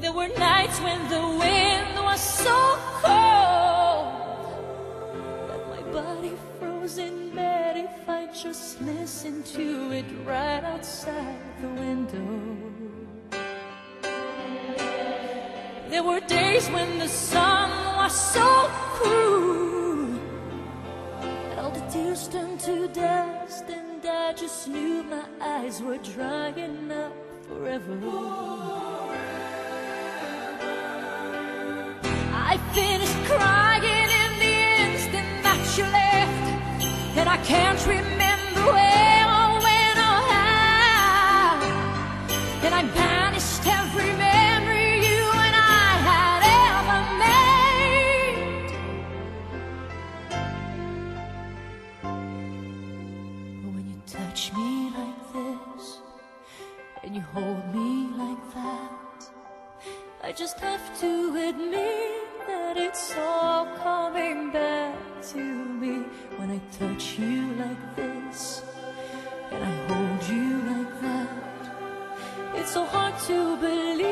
There were nights when the wind was so cold that my body froze in bed if I just listened to it right outside the window. There were days when the sun was so cruel. All the tears turned to dust, and I just knew my eyes were drying up forever. I finished crying in the instant that you left, and I can't remember where or when or how. And I banished every memory you and I had ever made. But when you touch me like this, and you hold me like that, I just have to admit that it's all coming back to me when I touch you like this and I hold you like that. It's so hard to believe,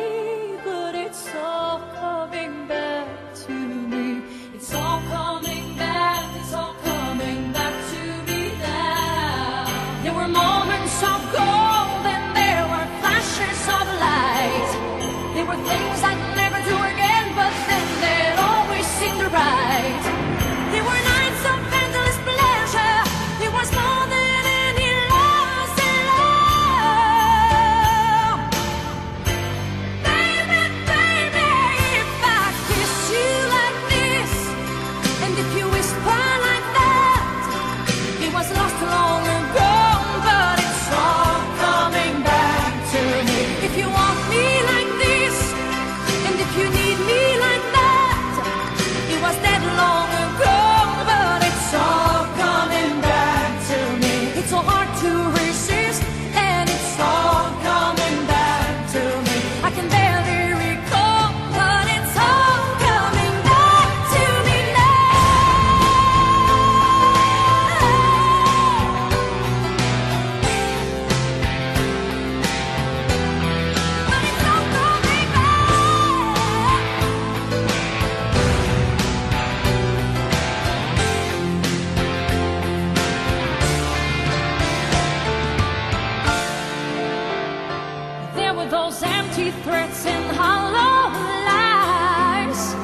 threats and hollow lies.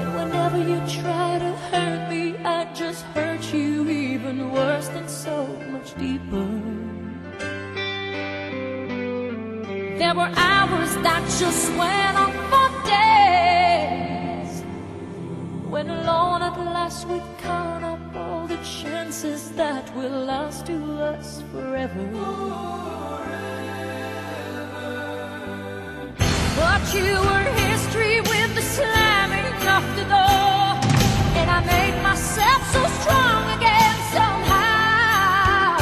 And whenever you try to hurt me, I just hurt you even worse and so much deeper. There were hours that just went on for days. When alone at last we count up all the chances that will last to us forever. History with the slamming of the door. And I made myself so strong again somehow.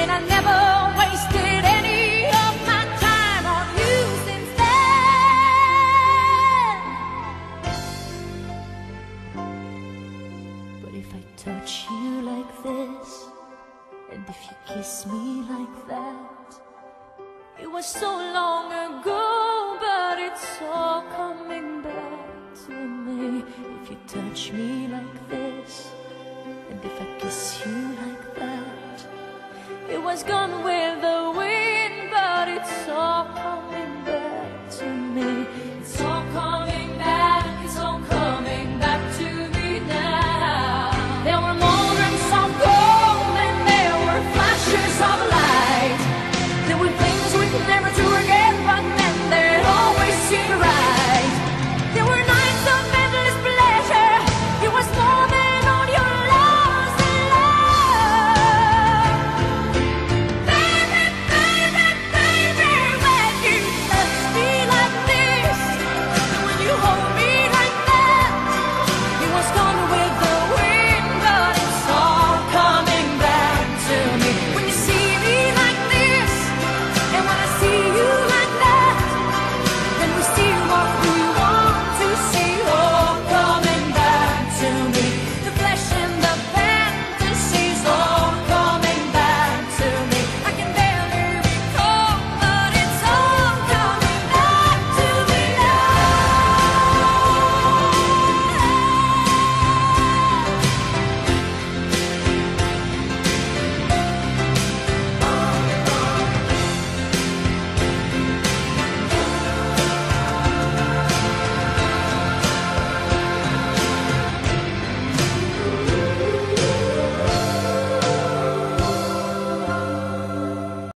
And I never wasted any of my time on you since then. But if I touch you like this, and if you kiss me like that, it was so long ago, touch me like this, and if I kiss you like that, it was gone